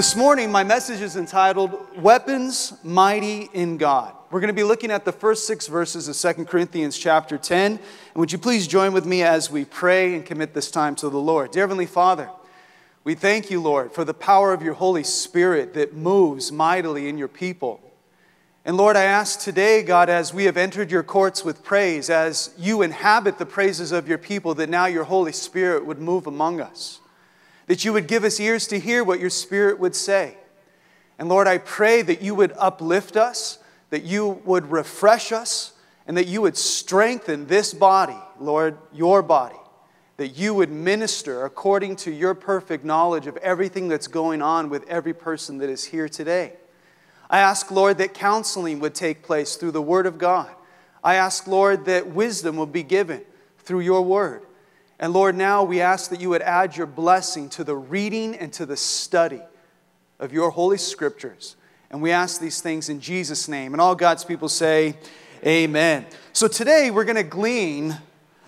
This morning, my message is entitled Weapons Mighty in God. We're going to be looking at the first six verses of 2 Corinthians chapter 10. And would you please join with me as we pray and commit this time to the Lord? Dear Heavenly Father, we thank you, Lord, for the power of your Holy Spirit that moves mightily in your people. And Lord, I ask today, God, as we have entered your courts with praise, as you inhabit the praises of your people, that now your Holy Spirit would move among us that you would give us ears to hear what your Spirit would say. And Lord, I pray that you would uplift us, that you would refresh us, and that you would strengthen this body, Lord, your body, that you would minister according to your perfect knowledge of everything that's going on with every person that is here today. I ask, Lord, that counseling would take place through the Word of God. I ask, Lord, that wisdom will be given through your Word. And Lord, now we ask that you would add your blessing to the reading and to the study of your holy scriptures. And we ask these things in Jesus' name. And all God's people say, Amen. So today we're going to glean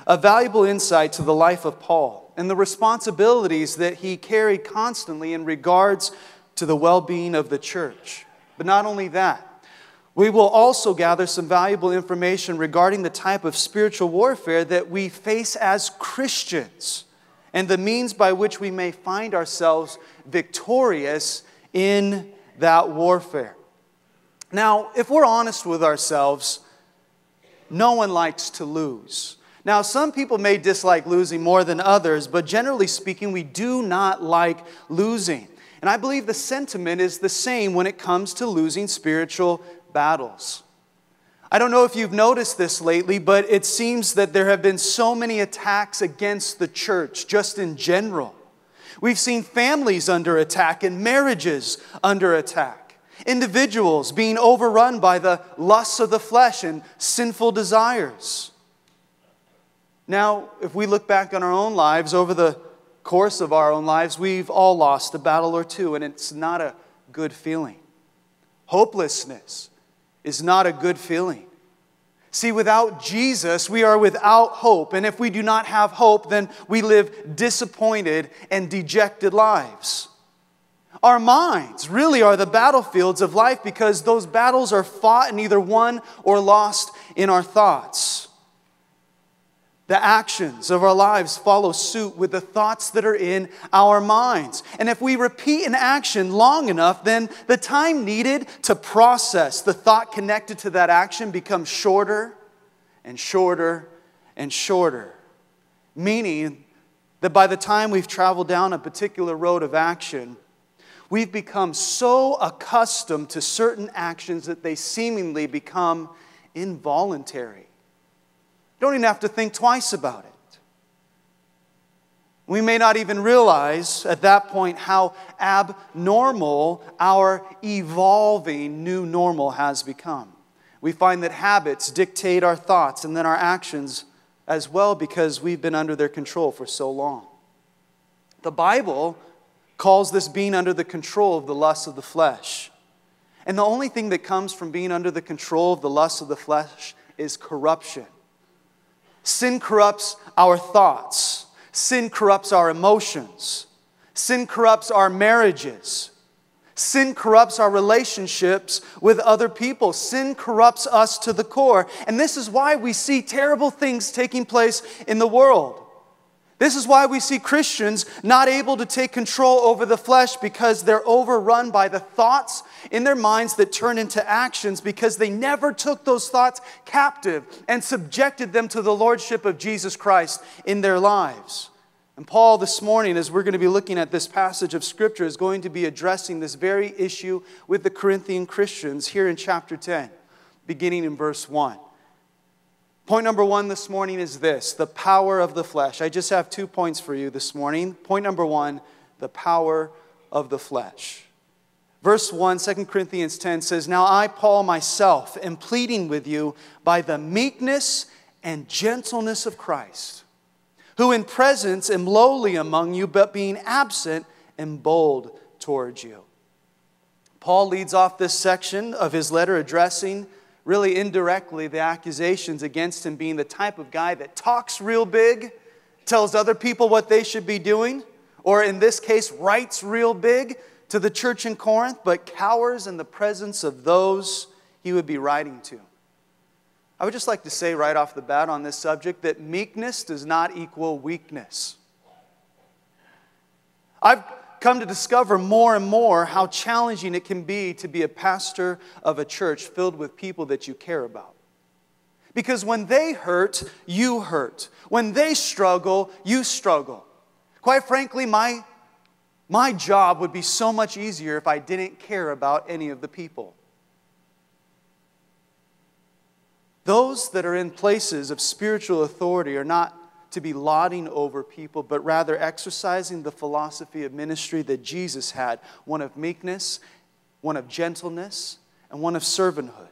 a valuable insight to the life of Paul and the responsibilities that he carried constantly in regards to the well being of the church. But not only that, we will also gather some valuable information regarding the type of spiritual warfare that we face as Christians and the means by which we may find ourselves victorious in that warfare. Now, if we're honest with ourselves, no one likes to lose. Now, some people may dislike losing more than others, but generally speaking, we do not like losing. And I believe the sentiment is the same when it comes to losing spiritual battles. I don't know if you've noticed this lately, but it seems that there have been so many attacks against the church just in general. We've seen families under attack and marriages under attack, individuals being overrun by the lusts of the flesh and sinful desires. Now, if we look back on our own lives over the course of our own lives, we've all lost a battle or two, and it's not a good feeling. Hopelessness is not a good feeling. See, without Jesus, we are without hope. And if we do not have hope, then we live disappointed and dejected lives. Our minds really are the battlefields of life because those battles are fought and either won or lost in our thoughts. The actions of our lives follow suit with the thoughts that are in our minds. And if we repeat an action long enough, then the time needed to process the thought connected to that action becomes shorter and shorter and shorter. Meaning that by the time we've traveled down a particular road of action, we've become so accustomed to certain actions that they seemingly become involuntary. Don't even have to think twice about it. We may not even realize at that point how abnormal our evolving new normal has become. We find that habits dictate our thoughts and then our actions as well because we've been under their control for so long. The Bible calls this being under the control of the lusts of the flesh. And the only thing that comes from being under the control of the lusts of the flesh is corruption. Sin corrupts our thoughts. Sin corrupts our emotions. Sin corrupts our marriages. Sin corrupts our relationships with other people. Sin corrupts us to the core. And this is why we see terrible things taking place in the world. This is why we see Christians not able to take control over the flesh because they're overrun by the thoughts in their minds that turn into actions because they never took those thoughts captive and subjected them to the lordship of Jesus Christ in their lives. And Paul, this morning, as we're going to be looking at this passage of Scripture, is going to be addressing this very issue with the Corinthian Christians here in chapter 10, beginning in verse 1. Point number one this morning is this the power of the flesh. I just have two points for you this morning. Point number one the power of the flesh. Verse 1, 2 Corinthians 10 says, Now I, Paul, myself, am pleading with you by the meekness and gentleness of Christ, who in presence am lowly among you, but being absent am bold towards you. Paul leads off this section of his letter addressing really indirectly the accusations against him being the type of guy that talks real big, tells other people what they should be doing, or in this case, writes real big to the church in Corinth, but cowers in the presence of those he would be writing to. I would just like to say right off the bat on this subject that meekness does not equal weakness. I've come to discover more and more how challenging it can be to be a pastor of a church filled with people that you care about. Because when they hurt, you hurt. When they struggle, you struggle. Quite frankly, my, my job would be so much easier if I didn't care about any of the people. Those that are in places of spiritual authority are not to be lauding over people, but rather exercising the philosophy of ministry that Jesus had one of meekness, one of gentleness, and one of servanthood.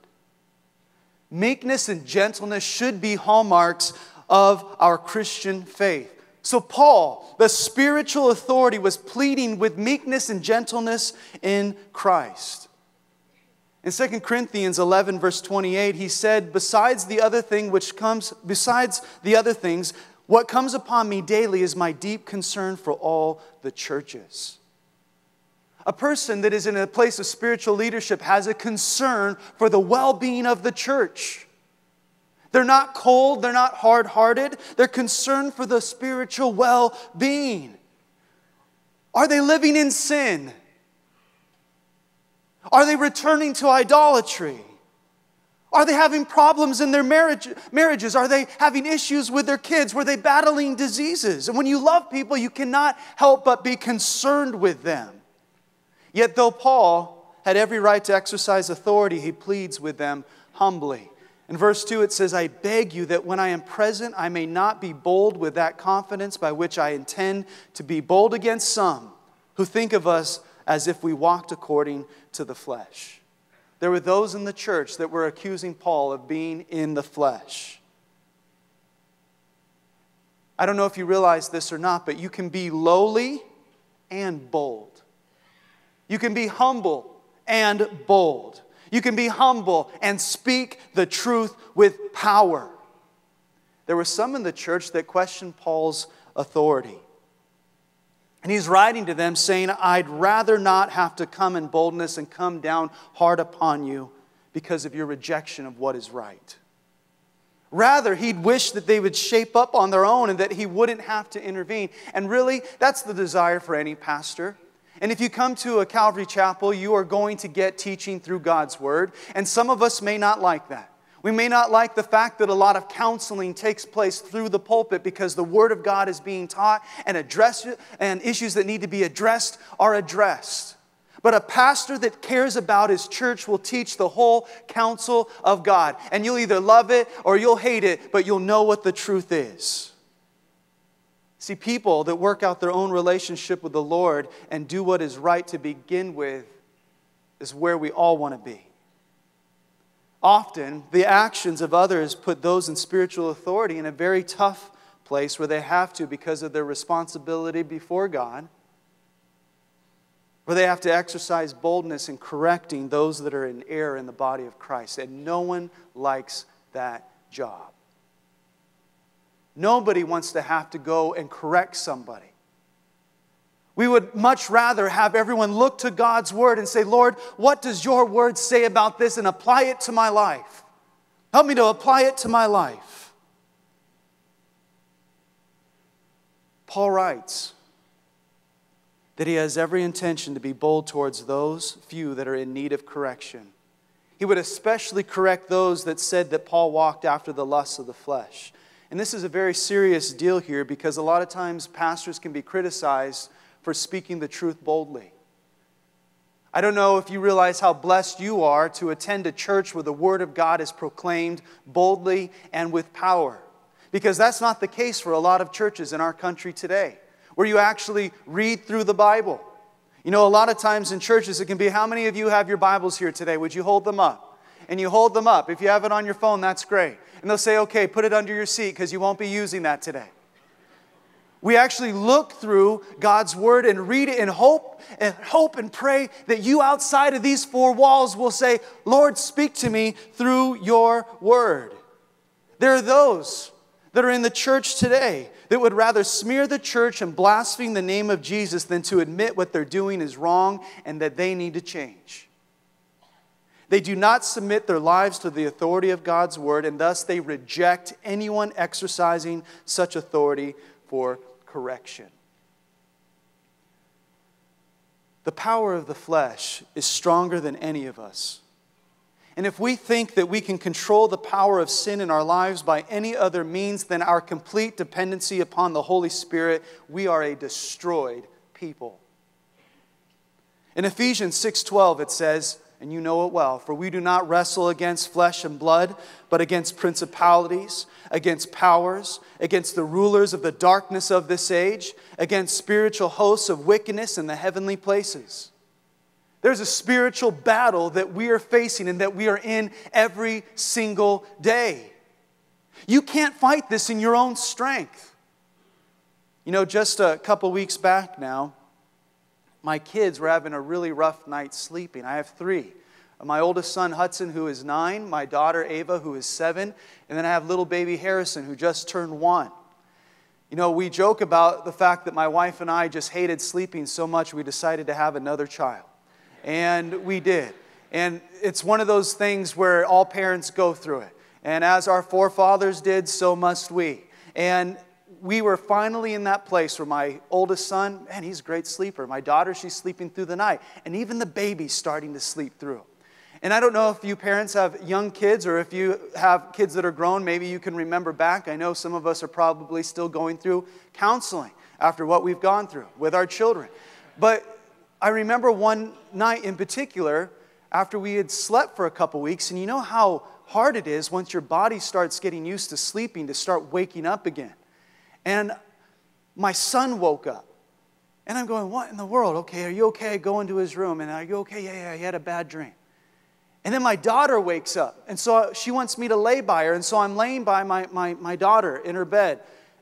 Meekness and gentleness should be hallmarks of our Christian faith. So, Paul, the spiritual authority, was pleading with meekness and gentleness in Christ. In 2 Corinthians 11, verse 28, he said, Besides the other thing which comes, besides the other things, what comes upon me daily is my deep concern for all the churches. A person that is in a place of spiritual leadership has a concern for the well being of the church. They're not cold, they're not hard hearted, they're concerned for the spiritual well being. Are they living in sin? Are they returning to idolatry? Are they having problems in their marriage, marriages? Are they having issues with their kids? Were they battling diseases? And when you love people, you cannot help but be concerned with them. Yet, though Paul had every right to exercise authority, he pleads with them humbly. In verse 2, it says, I beg you that when I am present, I may not be bold with that confidence by which I intend to be bold against some who think of us as if we walked according to the flesh. There were those in the church that were accusing Paul of being in the flesh. I don't know if you realize this or not, but you can be lowly and bold. You can be humble and bold. You can be humble and speak the truth with power. There were some in the church that questioned Paul's authority. And he's writing to them saying, I'd rather not have to come in boldness and come down hard upon you because of your rejection of what is right. Rather, he'd wish that they would shape up on their own and that he wouldn't have to intervene. And really, that's the desire for any pastor. And if you come to a Calvary chapel, you are going to get teaching through God's word. And some of us may not like that. We may not like the fact that a lot of counseling takes place through the pulpit because the Word of God is being taught and addressed, and issues that need to be addressed are addressed. But a pastor that cares about his church will teach the whole counsel of God. And you'll either love it or you'll hate it, but you'll know what the truth is. See, people that work out their own relationship with the Lord and do what is right to begin with is where we all want to be. Often, the actions of others put those in spiritual authority in a very tough place where they have to because of their responsibility before God, where they have to exercise boldness in correcting those that are in error in the body of Christ. And no one likes that job. Nobody wants to have to go and correct somebody. We would much rather have everyone look to God's word and say, Lord, what does your word say about this? And apply it to my life. Help me to apply it to my life. Paul writes that he has every intention to be bold towards those few that are in need of correction. He would especially correct those that said that Paul walked after the lusts of the flesh. And this is a very serious deal here because a lot of times pastors can be criticized for speaking the truth boldly. I don't know if you realize how blessed you are to attend a church where the Word of God is proclaimed boldly and with power. Because that's not the case for a lot of churches in our country today, where you actually read through the Bible. You know, a lot of times in churches, it can be how many of you have your Bibles here today? Would you hold them up? And you hold them up. If you have it on your phone, that's great. And they'll say, okay, put it under your seat because you won't be using that today. We actually look through God's word and read it and hope and hope and pray that you outside of these four walls will say, Lord, speak to me through your word. There are those that are in the church today that would rather smear the church and blaspheme the name of Jesus than to admit what they're doing is wrong and that they need to change. They do not submit their lives to the authority of God's word, and thus they reject anyone exercising such authority for correction. The power of the flesh is stronger than any of us. And if we think that we can control the power of sin in our lives by any other means than our complete dependency upon the Holy Spirit, we are a destroyed people. In Ephesians 6:12 it says, and you know it well. For we do not wrestle against flesh and blood, but against principalities, against powers, against the rulers of the darkness of this age, against spiritual hosts of wickedness in the heavenly places. There's a spiritual battle that we are facing and that we are in every single day. You can't fight this in your own strength. You know, just a couple weeks back now, my kids were having a really rough night sleeping. I have three. My oldest son, Hudson, who is nine, my daughter, Ava, who is seven, and then I have little baby Harrison, who just turned one. You know, we joke about the fact that my wife and I just hated sleeping so much we decided to have another child. And we did. And it's one of those things where all parents go through it. And as our forefathers did, so must we. And we were finally in that place where my oldest son, man, he's a great sleeper. My daughter, she's sleeping through the night. And even the baby's starting to sleep through. And I don't know if you parents have young kids or if you have kids that are grown, maybe you can remember back. I know some of us are probably still going through counseling after what we've gone through with our children. But I remember one night in particular after we had slept for a couple weeks, and you know how hard it is once your body starts getting used to sleeping to start waking up again. And my son woke up. And I'm going, What in the world? Okay, are you okay? I go into his room, and are you okay? Yeah, yeah, he had a bad dream. And then my daughter wakes up, and so she wants me to lay by her, and so I'm laying by my, my, my daughter in her bed.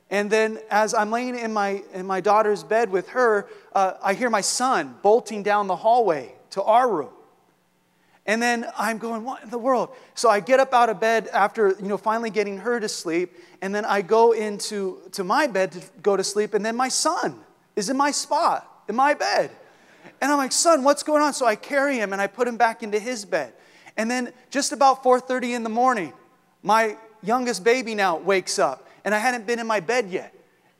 And then as I'm laying in my, in my daughter's bed with her, uh, I hear my son bolting down the hallway to our room. And then I'm going, what in the world? So I get up out of bed after, you know, finally getting her to sleep, and then I go into to my bed to go to sleep, and then my son is in my spot, in my bed. And I'm like, son, what's going on? So I carry him and I put him back into his bed. And then just about 4:30 in the morning, my youngest baby now wakes up, and I hadn't been in my bed yet.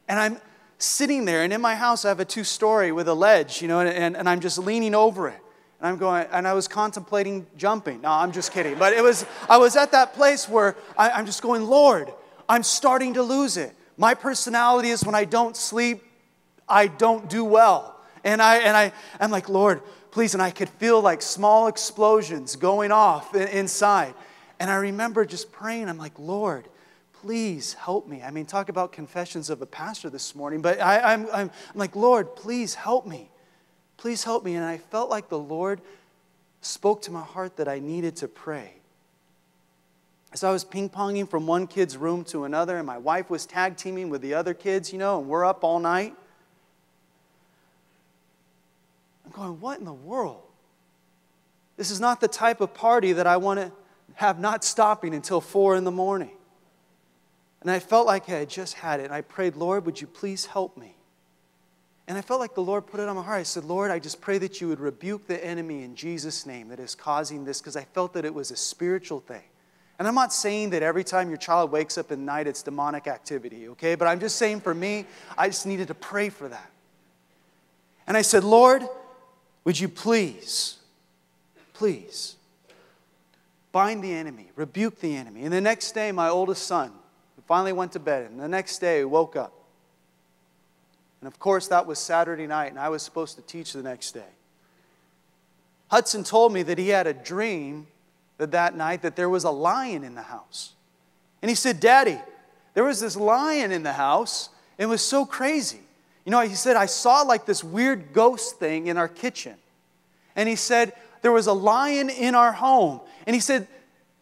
And I'm sitting there, and in my house I have a two-story with a ledge, you know, and, and, and I'm just leaning over it. And I'm going, and I was contemplating jumping. No, I'm just kidding. But it was, I was at that place where I, I'm just going, Lord, I'm starting to lose it. My personality is when I don't sleep, I don't do well. And I and I I'm like, Lord, please. And I could feel like small explosions going off inside. And I remember just praying, I'm like, Lord, please help me. I mean, talk about confessions of a pastor this morning, but I, am I'm, I'm like, Lord, please help me. Please help me. And I felt like the Lord spoke to my heart that I needed to pray. As I was ping ponging from one kid's room to another, and my wife was tag teaming with the other kids, you know, and we're up all night. I'm going, what in the world? This is not the type of party that I want to have not stopping until four in the morning. And I felt like I had just had it. And I prayed, Lord, would you please help me? And I felt like the Lord put it on my heart. I said, Lord, I just pray that you would rebuke the enemy in Jesus' name that is causing this because I felt that it was a spiritual thing. And I'm not saying that every time your child wakes up at night it's demonic activity, okay? But I'm just saying for me, I just needed to pray for that. And I said, Lord, would you please, please bind the enemy, rebuke the enemy? And the next day, my oldest son finally went to bed, and the next day, he woke up. And of course, that was Saturday night, and I was supposed to teach the next day. Hudson told me that he had a dream that that night that there was a lion in the house. And he said, Daddy, there was this lion in the house. and It was so crazy. You know, he said, I saw like this weird ghost thing in our kitchen. And he said, there was a lion in our home. And he said,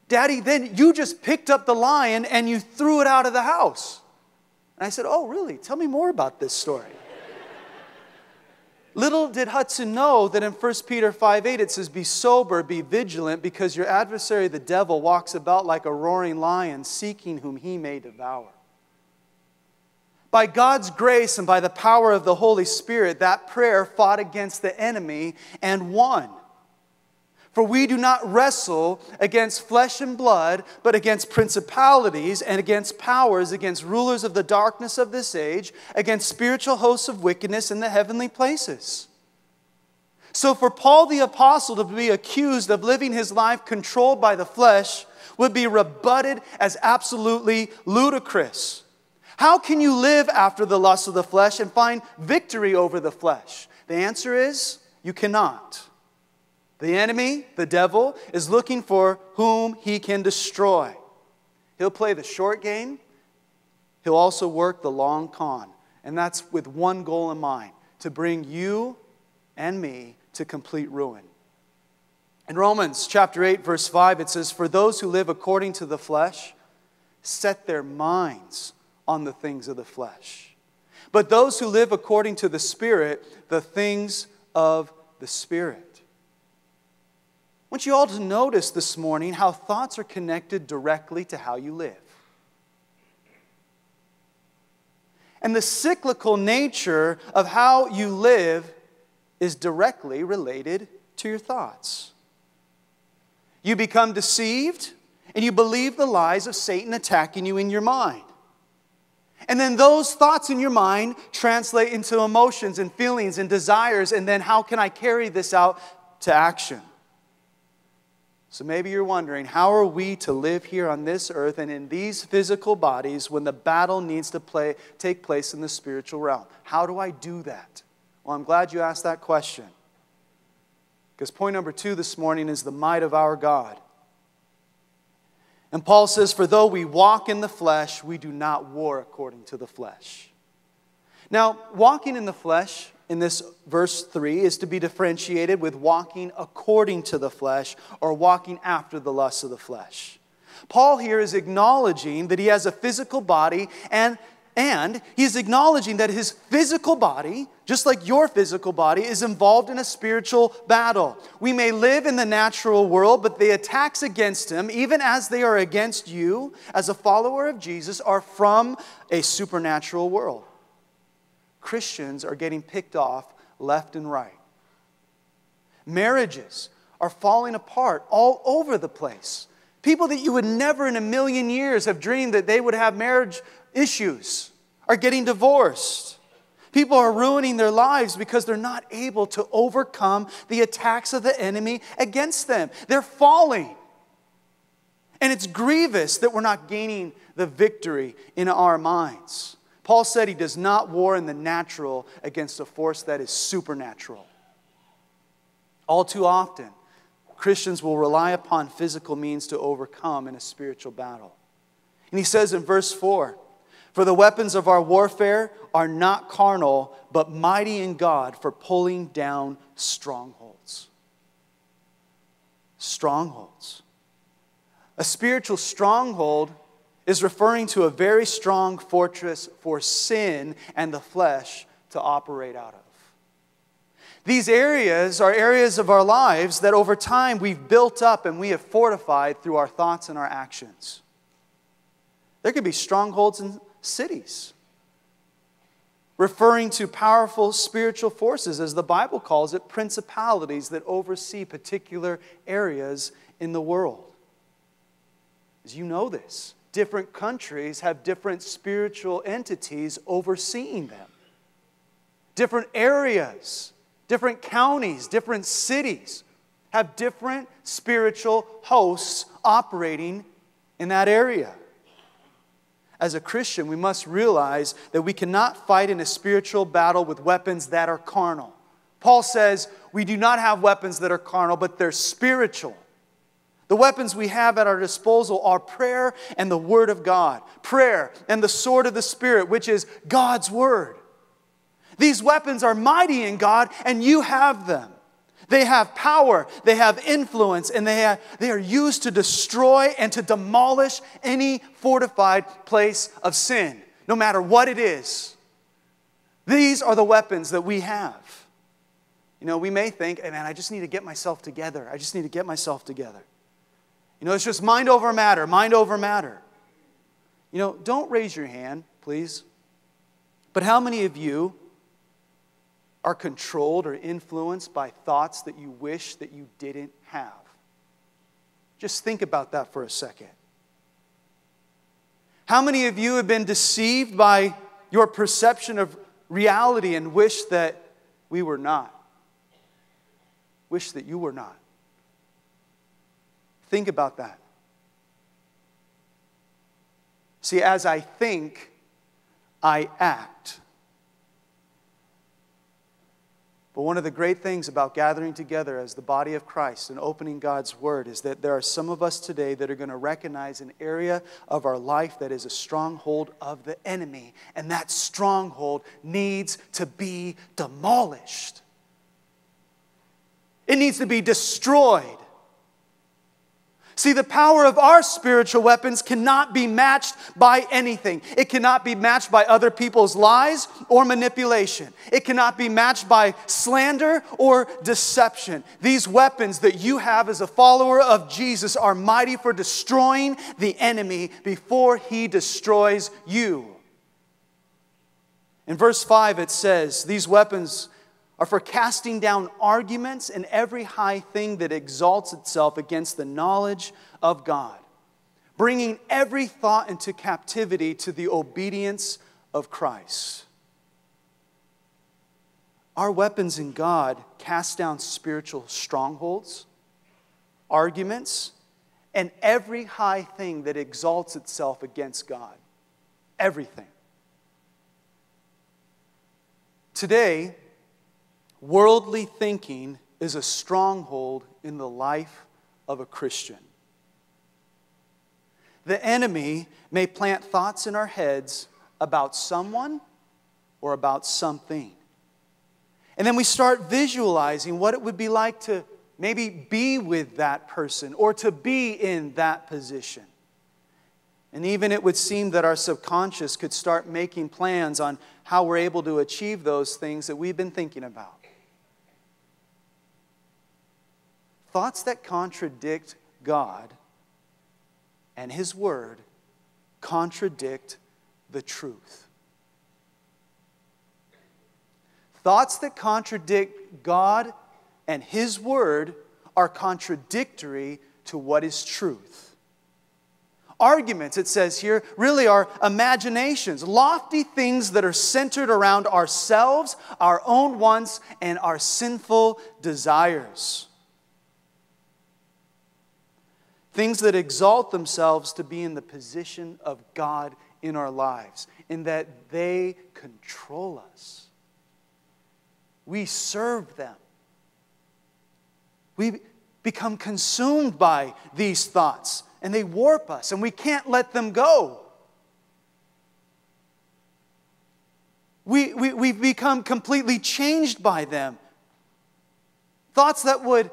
Daddy, then you just picked up the lion and you threw it out of the house. And I said, Oh, really? Tell me more about this story. Little did Hudson know that in 1 Peter 5 8 it says, Be sober, be vigilant, because your adversary, the devil, walks about like a roaring lion, seeking whom he may devour. By God's grace and by the power of the Holy Spirit, that prayer fought against the enemy and won. For we do not wrestle against flesh and blood, but against principalities and against powers, against rulers of the darkness of this age, against spiritual hosts of wickedness in the heavenly places. So, for Paul the Apostle to be accused of living his life controlled by the flesh would be rebutted as absolutely ludicrous. How can you live after the lust of the flesh and find victory over the flesh? The answer is you cannot. The enemy, the devil, is looking for whom he can destroy. He'll play the short game, he'll also work the long con. And that's with one goal in mind to bring you and me to complete ruin. In Romans chapter 8, verse 5, it says, For those who live according to the flesh set their minds on the things of the flesh. But those who live according to the Spirit, the things of the Spirit. I want you all to notice this morning how thoughts are connected directly to how you live. And the cyclical nature of how you live is directly related to your thoughts. You become deceived and you believe the lies of Satan attacking you in your mind. And then those thoughts in your mind translate into emotions and feelings and desires. And then how can I carry this out to action? So maybe you're wondering how are we to live here on this earth and in these physical bodies when the battle needs to play, take place in the spiritual realm? How do I do that? Well, I'm glad you asked that question. Because point number two this morning is the might of our God. And Paul says, For though we walk in the flesh, we do not war according to the flesh. Now, walking in the flesh in this verse 3 is to be differentiated with walking according to the flesh or walking after the lusts of the flesh. Paul here is acknowledging that he has a physical body and and he's acknowledging that his physical body, just like your physical body, is involved in a spiritual battle. We may live in the natural world, but the attacks against him, even as they are against you as a follower of Jesus, are from a supernatural world. Christians are getting picked off left and right. Marriages are falling apart all over the place. People that you would never in a million years have dreamed that they would have marriage issues are getting divorced. People are ruining their lives because they're not able to overcome the attacks of the enemy against them. They're falling. And it's grievous that we're not gaining the victory in our minds. Paul said he does not war in the natural against a force that is supernatural. All too often, Christians will rely upon physical means to overcome in a spiritual battle. And he says in verse 4 For the weapons of our warfare are not carnal, but mighty in God for pulling down strongholds. Strongholds. A spiritual stronghold is referring to a very strong fortress for sin and the flesh to operate out of. These areas are areas of our lives that over time we've built up and we have fortified through our thoughts and our actions. There could be strongholds cities, referring to powerful spiritual forces, as the Bible calls it, principalities that oversee particular areas in the world. As you know this, different countries have different spiritual entities overseeing them. Different areas, different counties, different cities have different spiritual hosts operating in that area. As a Christian, we must realize that we cannot fight in a spiritual battle with weapons that are carnal. Paul says we do not have weapons that are carnal, but they're spiritual. The weapons we have at our disposal are prayer and the Word of God, prayer and the sword of the Spirit, which is God's Word. These weapons are mighty in God, and you have them. They have power, they have influence, and they, they are used to destroy and to demolish any fortified place of sin, no matter what it is. These are the weapons that we have. You know, we may think, hey man, I just need to get myself together. I just need to get myself together. You know, it's just mind over matter, mind over matter. You know, don't raise your hand, please. But how many of you are controlled or influenced by thoughts that you wish that you didn't have? Just think about that for a second. How many of you have been deceived by your perception of reality and wish that we were not? Wish that you were not. Think about that. See, as I think, I act. But one of the great things about gathering together as the body of Christ and opening God's Word is that there are some of us today that are going to recognize an area of our life that is a stronghold of the enemy, and that stronghold needs to be demolished. It needs to be destroyed. See, the power of our spiritual weapons cannot be matched by anything. It cannot be matched by other people's lies or manipulation. It cannot be matched by slander or deception. These weapons that you have as a follower of Jesus are mighty for destroying the enemy before he destroys you. In verse 5, it says, These weapons are for casting down arguments and every high thing that exalts itself against the knowledge of God, bringing every thought into captivity to the obedience of Christ. Our weapons in God cast down spiritual strongholds, arguments, and every high thing that exalts itself against God. Everything. Today, Worldly thinking is a stronghold in the life of a Christian. The enemy may plant thoughts in our heads about someone or about something. And then we start visualizing what it would be like to maybe be with that person or to be in that position. And even it would seem that our subconscious could start making plans on how we're able to achieve those things that we've been thinking about. Thoughts that contradict God and His Word contradict the truth. Thoughts that contradict God and His Word are contradictory to what is truth. Arguments, it says here, really are imaginations, lofty things that are centered around ourselves, our own wants, and our sinful desires. Things that exalt themselves to be in the position of God in our lives, in that they control us. We serve them. We become consumed by these thoughts, and they warp us, and we can't let them go. We, we, we've become completely changed by them. Thoughts that would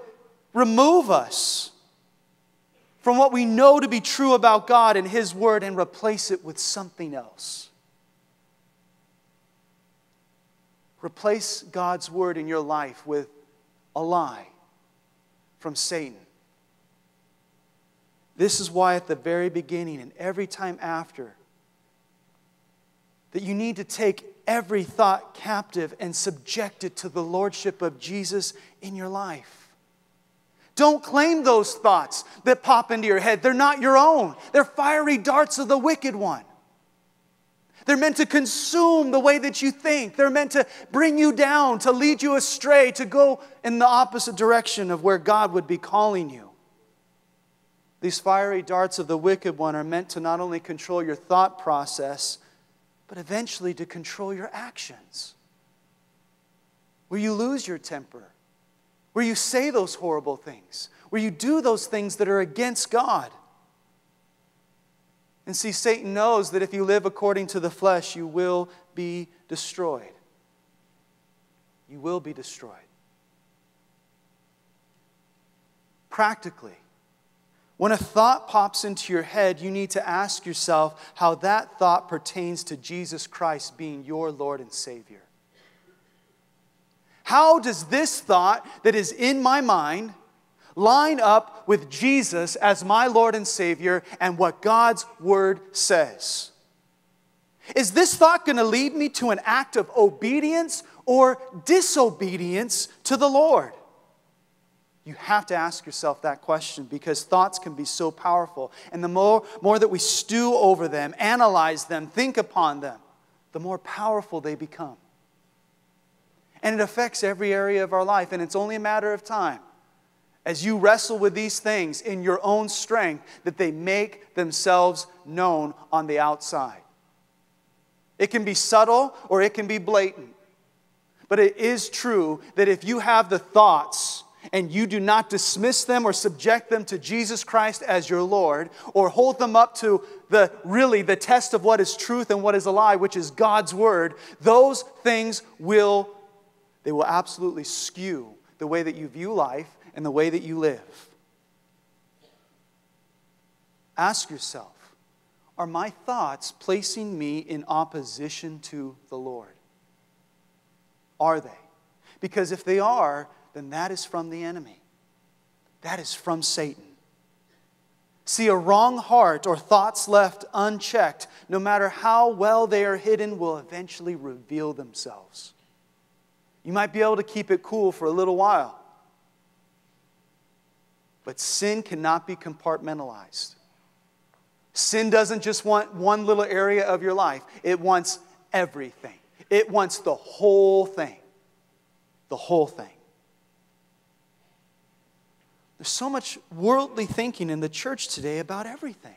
remove us from what we know to be true about God and His Word and replace it with something else. Replace God's Word in your life with a lie from Satan. This is why, at the very beginning and every time after, that you need to take every thought captive and subject it to the Lordship of Jesus in your life. Don't claim those thoughts that pop into your head. They're not your own, they're fiery darts of the wicked one. They're meant to consume the way that you think. They're meant to bring you down, to lead you astray, to go in the opposite direction of where God would be calling you. These fiery darts of the wicked one are meant to not only control your thought process, but eventually to control your actions. Will you lose your temper, where you say those horrible things, where you do those things that are against God. And see, Satan knows that if you live according to the flesh, you will be destroyed. You will be destroyed. Practically, when a thought pops into your head, you need to ask yourself how that thought pertains to Jesus Christ being your Lord and Savior. How does this thought that is in my mind line up with Jesus as my Lord and Savior and what God's Word says? Is this thought going to lead me to an act of obedience or disobedience to the Lord? You have to ask yourself that question because thoughts can be so powerful. And the more, more that we stew over them, analyze them, think upon them, the more powerful they become. And it affects every area of our life, and it's only a matter of time as you wrestle with these things in your own strength that they make themselves known on the outside. It can be subtle or it can be blatant. But it is true that if you have the thoughts and you do not dismiss them or subject them to Jesus Christ as your Lord or hold them up to the really the test of what is truth and what is a lie, which is God's word, those things will they will absolutely skew the way that you view life and the way that you live. Ask yourself are my thoughts placing me in opposition to the Lord? Are they? Because if they are, then that is from the enemy. That is from Satan. See, a wrong heart or thoughts left unchecked, no matter how well they are hidden, will eventually reveal themselves. You might be able to keep it cool for a little while, but sin cannot be compartmentalized. Sin doesn't just want one little area of your life, it wants everything. It wants the whole thing. The whole thing. There's so much worldly thinking in the church today about everything.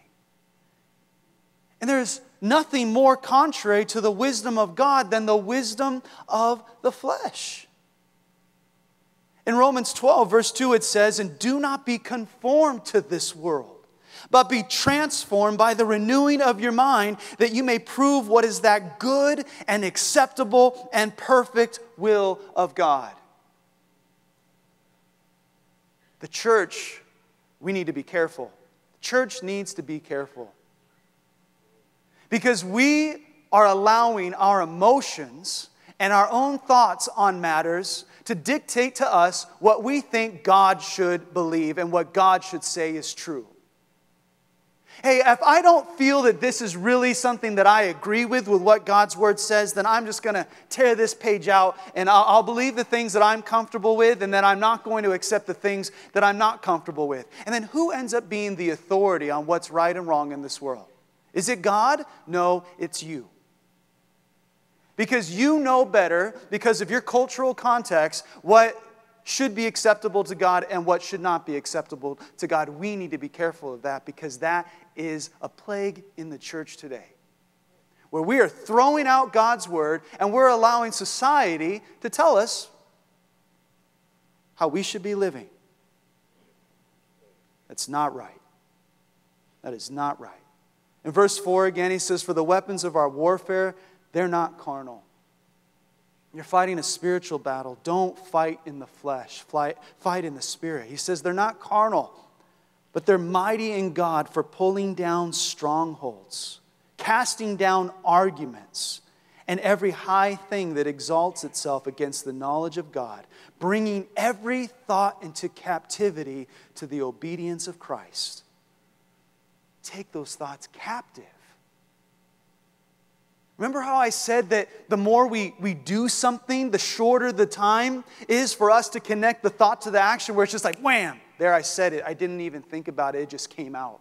And there's nothing more contrary to the wisdom of God than the wisdom of the flesh. In Romans 12, verse 2, it says, And do not be conformed to this world but be transformed by the renewing of your mind that you may prove what is that good and acceptable and perfect will of God. The church, we need to be careful. The church needs to be careful. Because we are allowing our emotions and our own thoughts on matters to dictate to us what we think God should believe and what God should say is true. Hey, if I don't feel that this is really something that I agree with, with what God's word says, then I'm just going to tear this page out and I'll, I'll, believe the things that I'm comfortable with, and then I'm not going to accept the things that I'm not comfortable with. And then who ends up being the authority on what's right and wrong in this world? Is it God? No, it's you. Because you know better, because of your cultural context, what should be acceptable to God and what should not be acceptable to God. We need to be careful of that because that is a plague in the church today. Where we are throwing out God's word and we're allowing society to tell us how we should be living. That's not right. That is not right. In verse 4 again, he says, For the weapons of our warfare, they're not carnal you're fighting a spiritual battle. Don't fight in the flesh, fight, fight in the spirit. He says they're not carnal, but they're mighty in God for pulling down strongholds, casting down arguments, and every high thing that exalts itself against the knowledge of God, bringing every thought into captivity to the obedience of Christ. Take those thoughts captive Remember how I said that the more we, we do something, the shorter the time is for us to connect the thought to the action, where it's just like, wham, there I said it. I didn't even think about it, it just came out.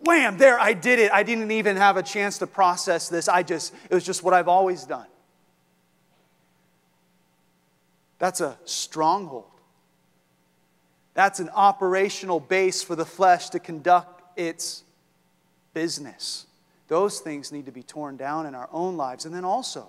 Wham, there I did it. I didn't even have a chance to process this. I just, it was just what I've always done. That's a stronghold. That's an operational base for the flesh to conduct its business. Those things need to be torn down in our own lives. And then also,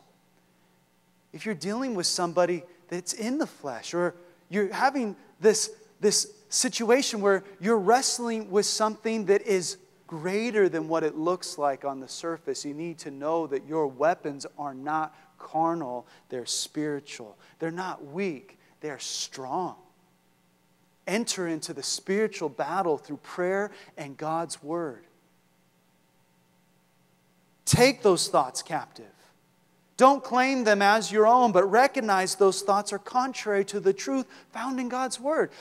if you're dealing with somebody that's in the flesh, or you're having this, this situation where you're wrestling with something that is greater than what it looks like on the surface, you need to know that your weapons are not carnal, they're spiritual. They're not weak, they're strong. Enter into the spiritual battle through prayer and God's word. Take those thoughts captive. Don't claim them as your own, but recognize those thoughts are contrary to the truth found in God's Word.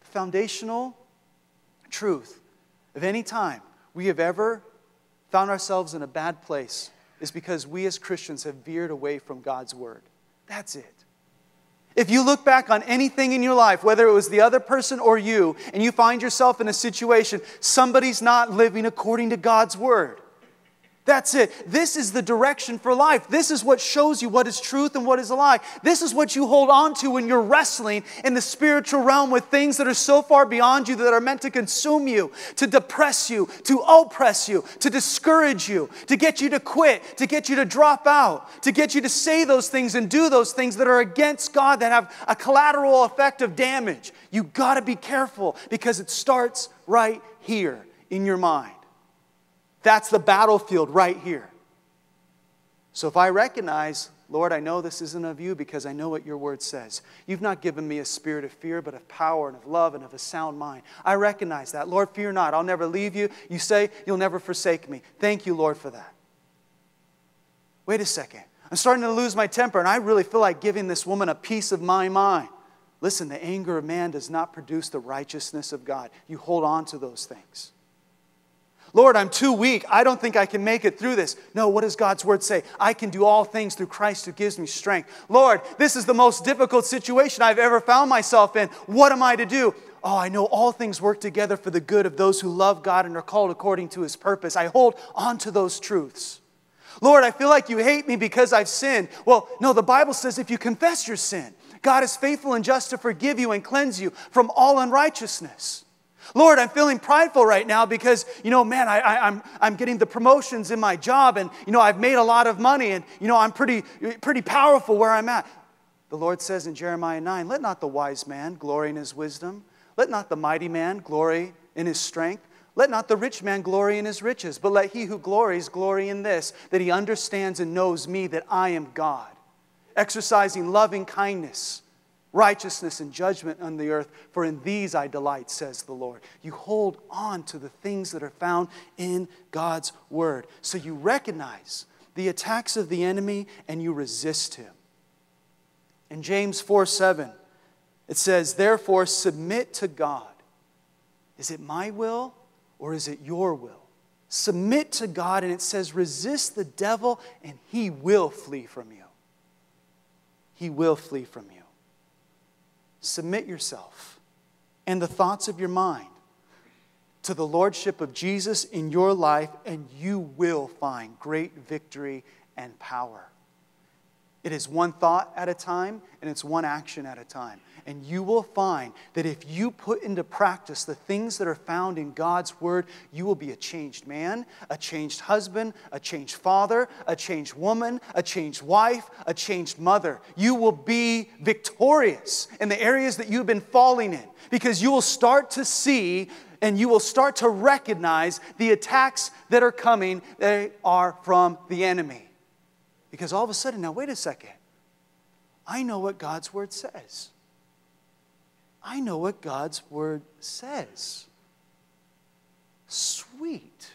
Foundational truth of any time we have ever found ourselves in a bad place is because we as Christians have veered away from God's word. That's it. If you look back on anything in your life, whether it was the other person or you, and you find yourself in a situation, somebody's not living according to God's word. That's it. This is the direction for life. This is what shows you what is truth and what is a lie. This is what you hold on to when you're wrestling in the spiritual realm with things that are so far beyond you that are meant to consume you, to depress you, to oppress you, to discourage you, to get you to quit, to get you to drop out, to get you to say those things and do those things that are against God that have a collateral effect of damage. You got to be careful because it starts right here in your mind. That's the battlefield right here. So if I recognize, Lord, I know this isn't of you because I know what your word says. You've not given me a spirit of fear, but of power and of love and of a sound mind. I recognize that. Lord, fear not. I'll never leave you. You say you'll never forsake me. Thank you, Lord, for that. Wait a second. I'm starting to lose my temper, and I really feel like giving this woman a piece of my mind. Listen, the anger of man does not produce the righteousness of God. You hold on to those things. Lord, I'm too weak. I don't think I can make it through this. No, what does God's word say? I can do all things through Christ who gives me strength. Lord, this is the most difficult situation I've ever found myself in. What am I to do? Oh, I know all things work together for the good of those who love God and are called according to his purpose. I hold on to those truths. Lord, I feel like you hate me because I've sinned. Well, no, the Bible says if you confess your sin, God is faithful and just to forgive you and cleanse you from all unrighteousness. Lord, I'm feeling prideful right now because, you know, man, I, I, I'm, I'm getting the promotions in my job and, you know, I've made a lot of money and, you know, I'm pretty, pretty powerful where I'm at. The Lord says in Jeremiah 9, let not the wise man glory in his wisdom. Let not the mighty man glory in his strength. Let not the rich man glory in his riches, but let he who glories glory in this, that he understands and knows me, that I am God, exercising loving kindness righteousness and judgment on the earth, for in these I delight, says the Lord. You hold on to the things that are found in God's word. So you recognize the attacks of the enemy and you resist him. In James 4 7, it says, Therefore, submit to God. Is it my will or is it your will? Submit to God, and it says, Resist the devil, and he will flee from you. He will flee from you submit yourself and the thoughts of your mind to the Lordship of Jesus in your life, and you will find great victory and power. It is one thought at a time, and it's one action at a time. And you will find that if you put into practice the things that are found in God's Word, you will be a changed man, a changed husband, a changed father, a changed woman, a changed wife, a changed mother. You will be victorious in the areas that you've been falling in because you will start to see and you will start to recognize the attacks that are coming, they are from the enemy. Because all of a sudden, now wait a second. I know what God's word says. I know what God's word says. Sweet.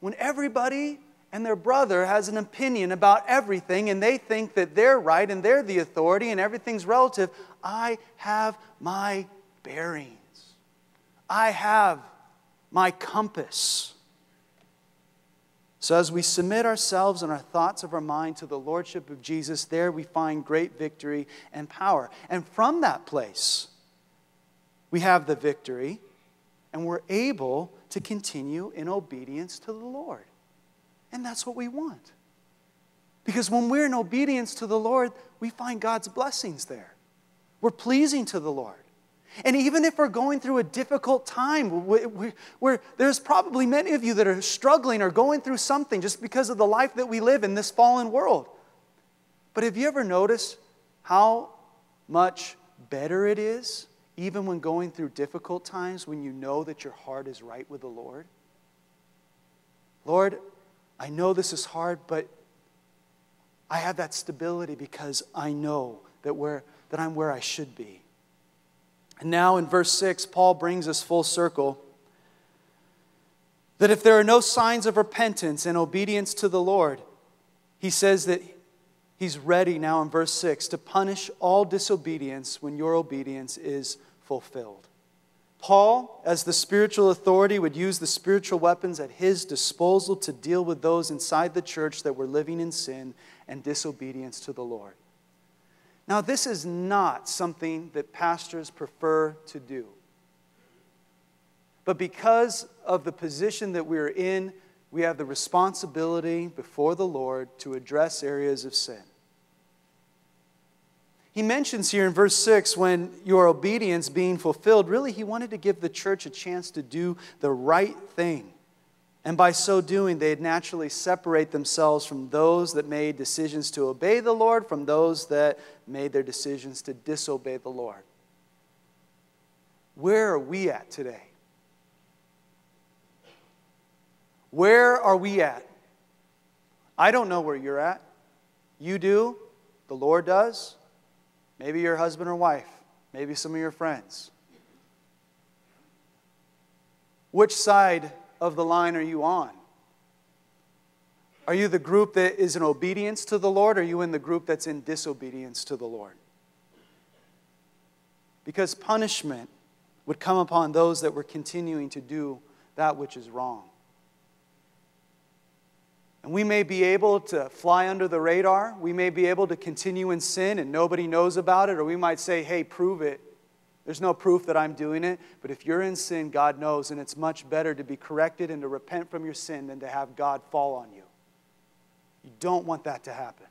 When everybody and their brother has an opinion about everything and they think that they're right and they're the authority and everything's relative, I have my bearings. I have my compass. So, as we submit ourselves and our thoughts of our mind to the Lordship of Jesus, there we find great victory and power. And from that place, we have the victory and we're able to continue in obedience to the Lord. And that's what we want. Because when we're in obedience to the Lord, we find God's blessings there. We're pleasing to the Lord. And even if we're going through a difficult time, where there's probably many of you that are struggling or going through something just because of the life that we live in this fallen world. But have you ever noticed how much better it is, even when going through difficult times, when you know that your heart is right with the Lord? Lord, I know this is hard, but I have that stability because I know that, where, that I'm where I should be. And now in verse 6, Paul brings us full circle that if there are no signs of repentance and obedience to the Lord, he says that he's ready now in verse 6 to punish all disobedience when your obedience is fulfilled. Paul, as the spiritual authority, would use the spiritual weapons at his disposal to deal with those inside the church that were living in sin and disobedience to the Lord. Now, this is not something that pastors prefer to do. But because of the position that we're in, we have the responsibility before the Lord to address areas of sin. He mentions here in verse 6 when your obedience being fulfilled, really, he wanted to give the church a chance to do the right thing. And by so doing, they'd naturally separate themselves from those that made decisions to obey the Lord from those that made their decisions to disobey the Lord. Where are we at today? Where are we at? I don't know where you're at. You do. The Lord does. Maybe your husband or wife. Maybe some of your friends. Which side of the line are you on? Are you the group that is in obedience to the Lord? Or are you in the group that's in disobedience to the Lord? Because punishment would come upon those that were continuing to do that which is wrong. And we may be able to fly under the radar. We may be able to continue in sin and nobody knows about it. Or we might say, hey, prove it. There's no proof that I'm doing it. But if you're in sin, God knows. And it's much better to be corrected and to repent from your sin than to have God fall on you. You don't want that to happen.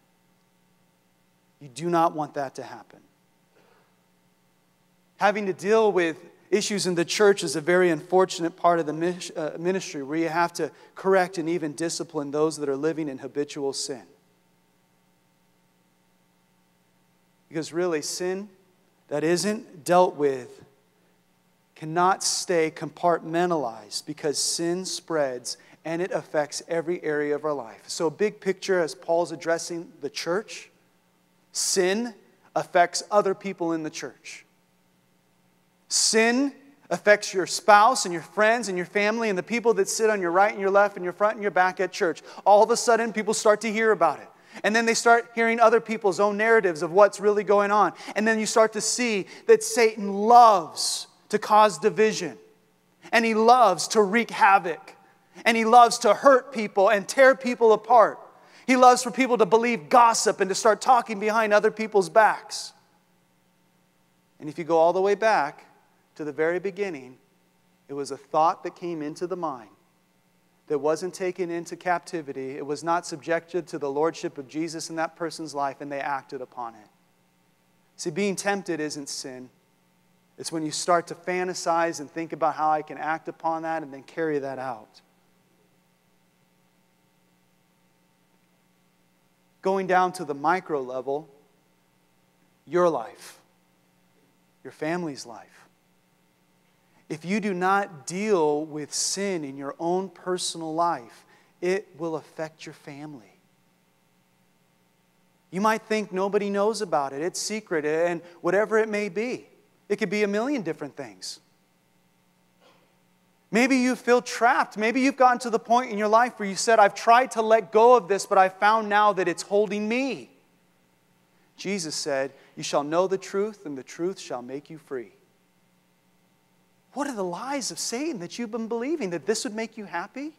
You do not want that to happen. Having to deal with issues in the church is a very unfortunate part of the uh, ministry where you have to correct and even discipline those that are living in habitual sin. Because really, sin that isn't dealt with cannot stay compartmentalized because sin spreads and it affects every area of our life. So, big picture, as Paul's addressing the church, sin affects other people in the church. Sin affects your spouse and your friends and your family and the people that sit on your right and your left and your front and your back at church. All of a sudden, people start to hear about it. And then they start hearing other people's own narratives of what's really going on. And then you start to see that Satan loves to cause division, and he loves to wreak havoc, and he loves to hurt people and tear people apart. He loves for people to believe gossip and to start talking behind other people's backs. And if you go all the way back, to the very beginning, it was a thought that came into the mind that wasn't taken into captivity. It was not subjected to the lordship of Jesus in that person's life, and they acted upon it. See, being tempted isn't sin. It's when you start to fantasize and think about how I can act upon that and then carry that out. Going down to the micro level, your life, your family's life if you do not deal with sin in your own personal life, it will affect your family. You might think nobody knows about it, it's secret, and whatever it may be. It could be a million different things. Maybe you feel trapped. Maybe you've gotten to the point in your life where you said, I've tried to let go of this, but I found now that it's holding me. Jesus said, You shall know the truth, and the truth shall make you free. What are the lies of Satan that you've been believing? That this would make you happy?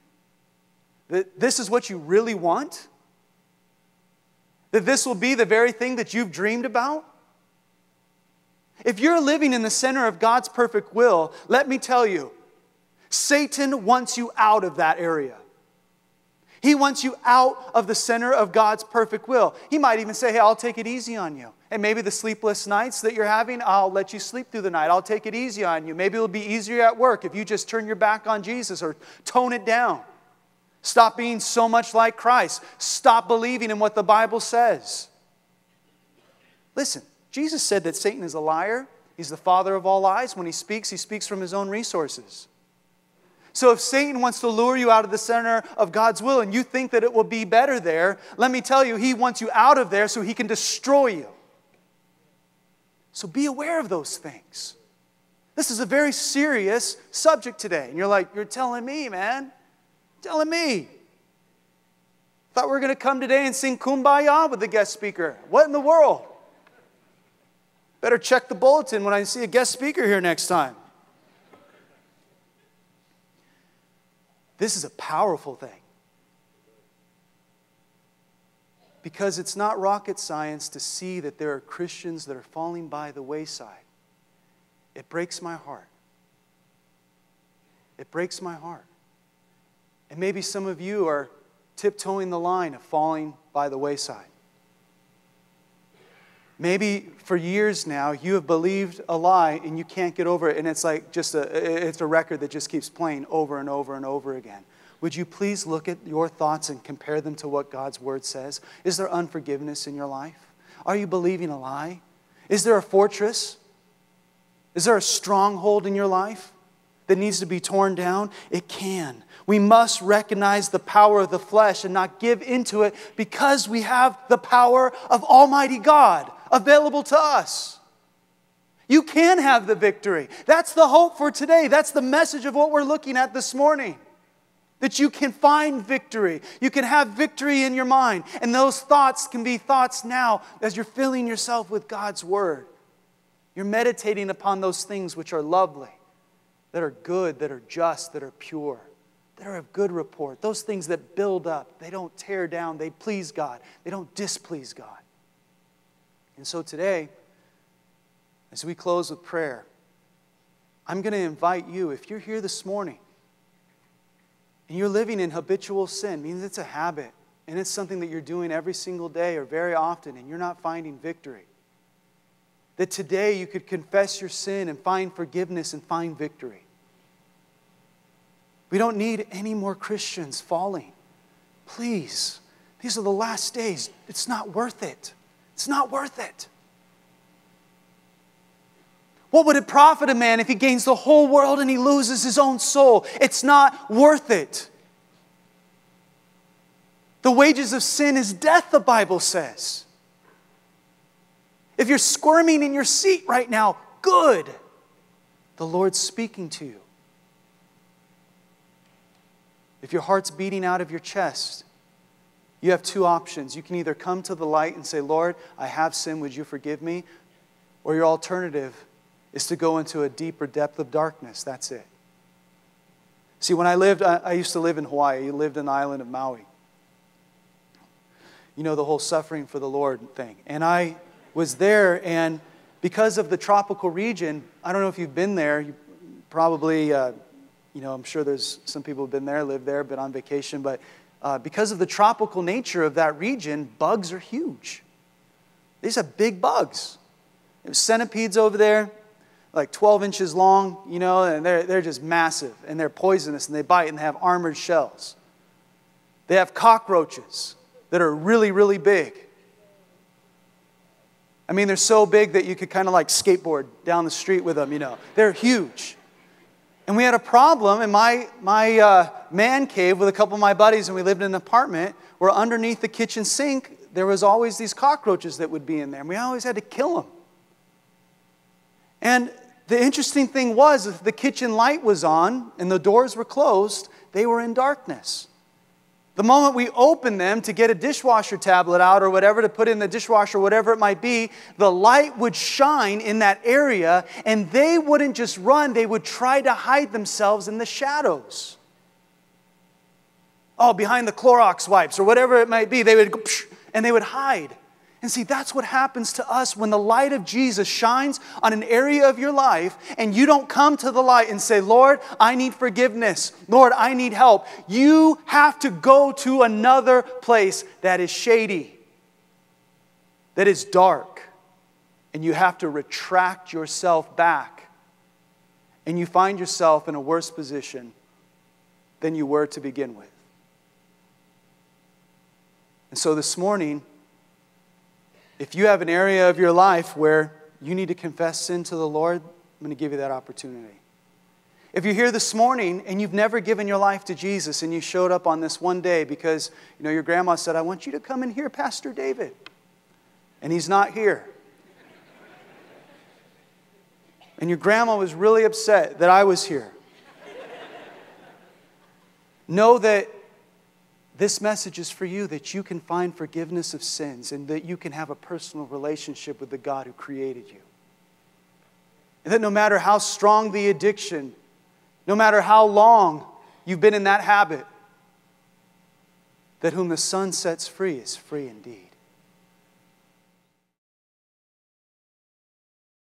That this is what you really want? That this will be the very thing that you've dreamed about? If you're living in the center of God's perfect will, let me tell you, Satan wants you out of that area. He wants you out of the center of God's perfect will. He might even say, Hey, I'll take it easy on you. And maybe the sleepless nights that you're having, I'll let you sleep through the night. I'll take it easy on you. Maybe it'll be easier at work if you just turn your back on Jesus or tone it down. Stop being so much like Christ. Stop believing in what the Bible says. Listen, Jesus said that Satan is a liar. He's the father of all lies. When he speaks, he speaks from his own resources. So if Satan wants to lure you out of the center of God's will and you think that it will be better there, let me tell you, he wants you out of there so he can destroy you. So be aware of those things. This is a very serious subject today. And you're like, you're telling me, man. You're telling me. Thought we were going to come today and sing Kumbaya with the guest speaker. What in the world? Better check the bulletin when I see a guest speaker here next time. This is a powerful thing. Because it's not rocket science to see that there are Christians that are falling by the wayside. It breaks my heart. It breaks my heart. And maybe some of you are tiptoeing the line of falling by the wayside. Maybe for years now you have believed a lie and you can't get over it, and it's like just a, it's a record that just keeps playing over and over and over again. Would you please look at your thoughts and compare them to what God's word says? Is there unforgiveness in your life? Are you believing a lie? Is there a fortress? Is there a stronghold in your life that needs to be torn down? It can. We must recognize the power of the flesh and not give into it because we have the power of Almighty God available to us. You can have the victory. That's the hope for today. That's the message of what we're looking at this morning. That you can find victory. You can have victory in your mind. And those thoughts can be thoughts now as you're filling yourself with God's Word. You're meditating upon those things which are lovely, that are good, that are just, that are pure, that are of good report. Those things that build up, they don't tear down, they please God, they don't displease God. And so today, as we close with prayer, I'm going to invite you, if you're here this morning and you're living in habitual sin, means it's a habit and it's something that you're doing every single day or very often and you're not finding victory, that today you could confess your sin and find forgiveness and find victory. We don't need any more Christians falling. Please, these are the last days. It's not worth it. It's not worth it. What would it profit a man if he gains the whole world and he loses his own soul? It's not worth it. The wages of sin is death, the Bible says. If you're squirming in your seat right now, good. The Lord's speaking to you. If your heart's beating out of your chest, you have two options. You can either come to the light and say, Lord, I have sinned, would you forgive me? Or your alternative is to go into a deeper depth of darkness. That's it. See, when I lived, I, used to live in Hawaii. I lived in the island of Maui. You know, the whole suffering for the Lord thing. And I was there, and because of the tropical region, I don't know if you've been there, you probably, uh, you know, I'm sure there's some people who've been there, lived there, been on vacation, but uh, because of the tropical nature of that region, bugs are huge. These are big bugs. There's centipedes over there, like 12 inches long, you know, and they're, they're just massive and they're poisonous and they bite and they have armored shells. They have cockroaches that are really, really big. I mean, they're so big that you could kind of like skateboard down the street with them, you know. They're huge. And we had a problem in my, my uh, man cave with a couple of my buddies, and we lived in an apartment where underneath the kitchen sink, there was always these cockroaches that would be in there. And we always had to kill them. And the interesting thing was, if the kitchen light was on and the doors were closed, they were in darkness. The moment we open them to get a dishwasher tablet out or whatever to put in the dishwasher, whatever it might be, the light would shine in that area and they wouldn't just run, they would try to hide themselves in the shadows. Oh, behind the Clorox wipes or whatever it might be, they would go, and they would hide. And see, that's what happens to us when the light of Jesus shines on an area of your life and you don't come to the light and say, Lord, I need forgiveness. Lord, I need help. You have to go to another place that is shady, that is dark, and you have to retract yourself back. And you find yourself in a worse position than you were to begin with. And so this morning, if you have an area of your life where you need to confess sin to the Lord, I'm going to give you that opportunity. If you're here this morning and you've never given your life to Jesus and you showed up on this one day because you know your grandma said, "I want you to come and hear Pastor David." And he's not here. And your grandma was really upset that I was here. know that this message is for you that you can find forgiveness of sins and that you can have a personal relationship with the God who created you. And that no matter how strong the addiction, no matter how long you've been in that habit, that whom the Son sets free is free indeed.